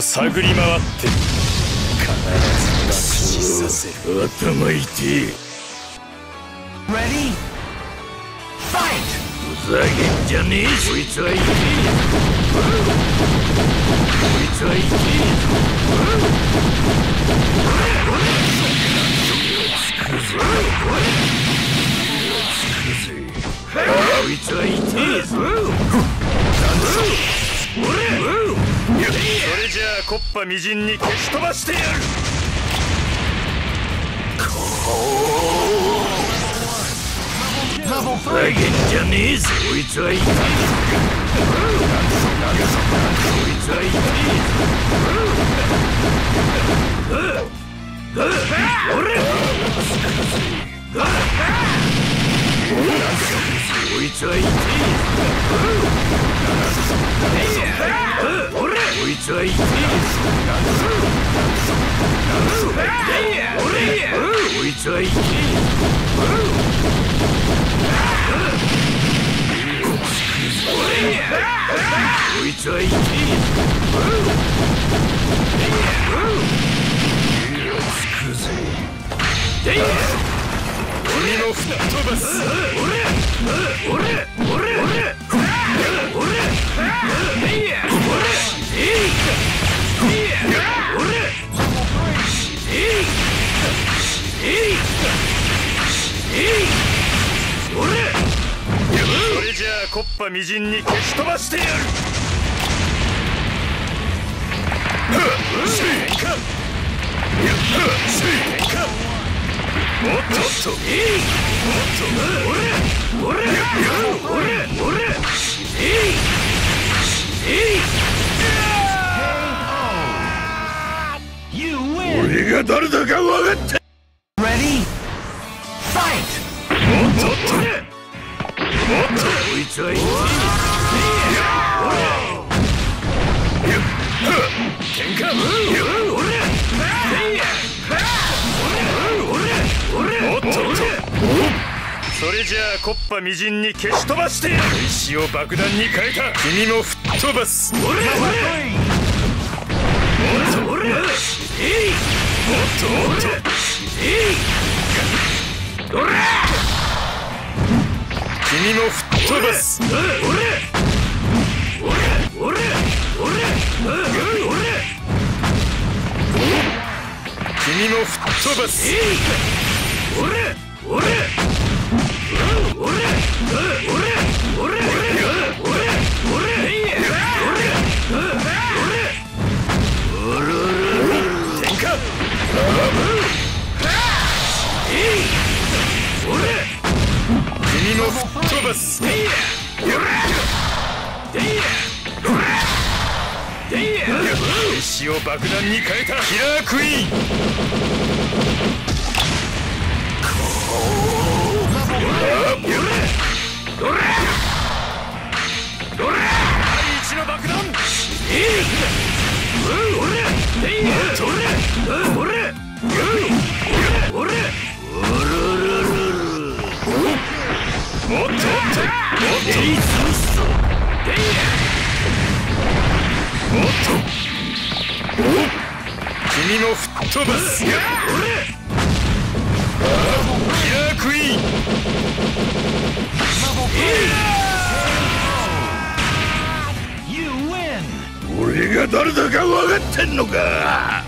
探り回って必ず爆死させる。頭痛え Ready? Fight! ふざけんじゃねえこいつはいけこいつはいけこいつはえぞそれじゃあコッパみじんに消し飛ばしてやる。ふざけんじゃねえぞこいつはいてえぞこいつはいてえぞ俺こいつはいてえぞ俺こいつはいこいつはいこいつはいつくぜ君も吹っ飛ばす俺俺コッパみじんに消し飛ばしてやる水炎か水炎かおっとっとおっと俺俺俺俺えいえい You win! 俺が誰だか分かったそれじゃあコッパみじんに消し飛ばしてやる石を爆弾に変えた君も吹っ飛ばす俺 Three! おっと俺君も吹っ飛ばす。俺俺俺俺俺君も吹っ飛ばす俺俺君も吹っ飛ばす石を爆弾に変えた。キラークイーン君も吹っ飛ばすキラークイーン You win! 俺が誰だか分かってんのか